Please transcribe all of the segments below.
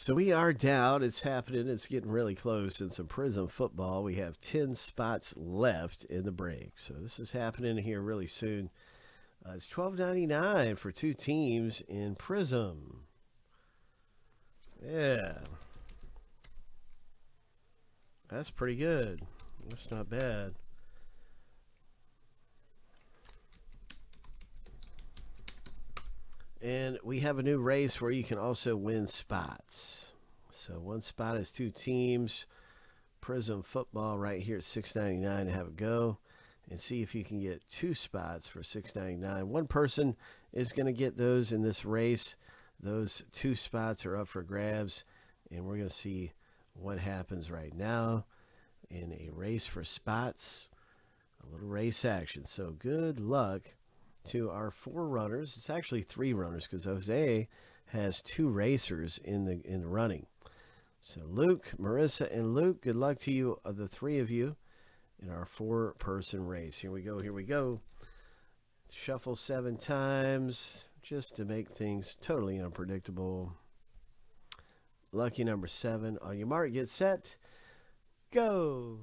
So we are down. It's happening. It's getting really close in some Prizm football. We have 10 spots left in the break. So this is happening here really soon. Uh, it's twelve ninety nine for two teams in Prizm. Yeah. That's pretty good. That's not bad. And we have a new race where you can also win spots. So one spot is two teams. Prizm football right here at 6.99 to have a go and see if you can get two spots for 6.99. One person is going to get those in this race. Those two spots are up for grabs and we're going to see what happens right now in a race for spots. A little race action. So good luck to our four runners. It's actually three runners because Jose has two racers in the in the running. So Luke, Marissa, and Luke, good luck to you, uh, the three of you, in our four-person race. Here we go. Here we go. Shuffle seven times just to make things totally unpredictable. Lucky number seven. On your mark, get set, go.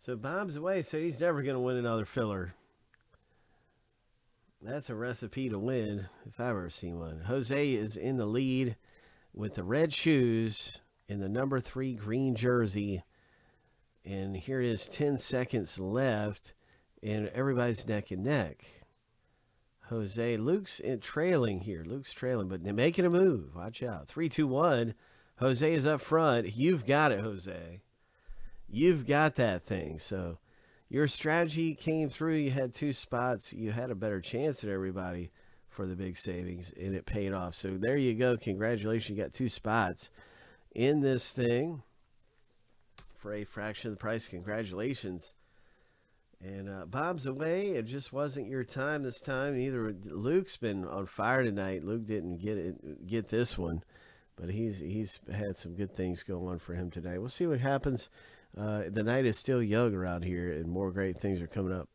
So Bob's away, so he's never going to win another filler. That's a recipe to win if I've ever seen one. Jose is in the lead with the red shoes in the number three green jersey. And here it is 10 seconds left, and everybody's neck and neck. Jose, Luke's in trailing here. Luke's trailing, but making a move. Watch out. Three, two, one. Jose is up front. You've got it, Jose you've got that thing. So your strategy came through. You had two spots. You had a better chance than everybody for the big savings, and it paid off. So there you go. Congratulations. You got two spots in this thing for a fraction of the price. Congratulations. And uh, Bob's away. It just wasn't your time this time. Either Luke's been on fire tonight. Luke didn't get it, get this one, but he's he's had some good things going on for him today. We'll see what happens uh, the night is still young around here, and more great things are coming up.